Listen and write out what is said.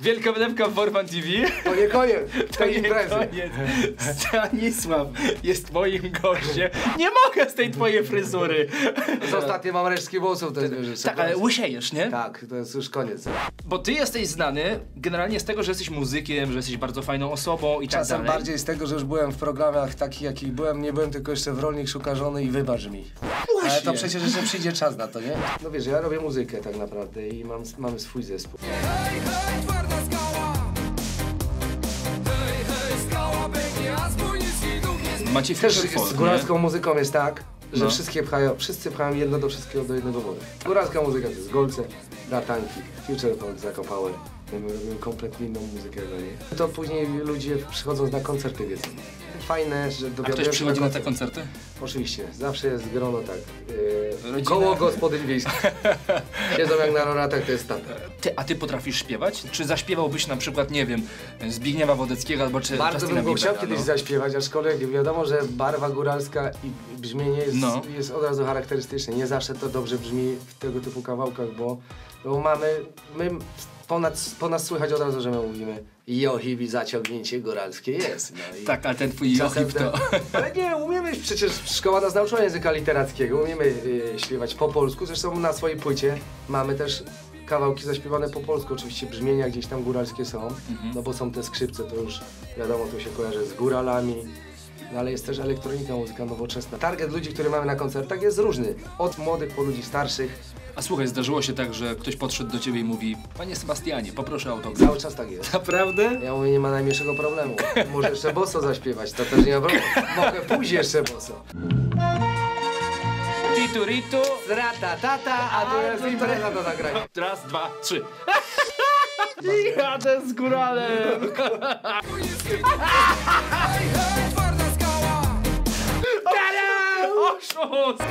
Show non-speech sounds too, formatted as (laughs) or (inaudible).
Wielka wylewka w Forfan TV. To nie koniec (laughs) To tej nie imprezy. koniec. Stanisław jest moim gościem. Nie mogę z tej twojej fryzury. Z ostatnie mam resztki włosów, to jest wiesz, Tak, ale łysiejesz, nie? Tak, to jest już koniec. Bo ty jesteś znany generalnie z tego, że jesteś muzykiem, że jesteś bardzo fajną osobą i tak Czasem dalej. bardziej z tego, że już byłem w programach takich, jakich byłem, nie byłem tylko jeszcze w Rolnik Szuka Żony i wybacz mi. Ale to przecież jeszcze przyjdzie czas na to, nie? No wiesz, ja robię muzykę tak naprawdę i mam, mamy swój zespół. Hej, hej, twarda skała Hej, hej, skała pęknie, a nie Macie Też z nie? góralską muzyką jest tak, że No. wszystkie pchają, wszyscy pchają jedno do wszystkiego do jednego wody. Góralska muzyka to jest golce, ratanki, future folk, zakopower. My robimy kompletnie inną muzykę, no nie? To później ludzie przychodząc na koncerty wiedzą. Fajne, że A dowiadują ktoś przychodzi na te koncert. koncerty? Oczywiście, zawsze jest grono tak. Yy, koło gospodyń wiejskich. (laughs) Siedzą jak na roratach, to jest tata. Ty, a ty potrafisz śpiewać? Czy zaśpiewałbyś na przykład, nie wiem, Zbigniewa Wodeckiego albo czy Bardzo Justina bym go chciał kiedyś no? zaśpiewać, aczkolwiek wiadomo, że barwa góralska i brzmienie jest, No. jest od razu charakterystyczne. Nie zawsze to dobrze brzmi w tego typu kawałkach, bo, bo mamy, my ponad, po nas słychać od razu, że my mówimy Johibi zaciągnięcie góralskie jest. No i Tak, ale ten twój Jochip to... Ale nie, umiemy, przecież szkoła nas nauczyła języka literackiego, umiemy y, śpiewać po polsku, zresztą na swojej płycie mamy też kawałki zaśpiewane po polsku, oczywiście brzmienia gdzieś tam góralskie są, Mhm. no bo są te skrzypce, to już wiadomo, to się kojarzy z góralami, no ale jest też elektronika, muzyka nowoczesna. Target ludzi, który mamy na koncertach jest różny, od młodych po ludzi starszych, A słuchaj, zdarzyło się tak, że ktoś podszedł do ciebie i mówi Panie Sebastianie, poproszę autograf. cały czas tak jest. Naprawdę? Ja mówię, nie ma najmniejszego problemu. Może jeszcze boso zaśpiewać, to też nie ma problemu. Mogę pójść jeszcze boso. Ritu, ritu. Rata, tata, a tu jest impreza do zagrania. Raz, dwa, trzy. Jadę z góralem. Oszust!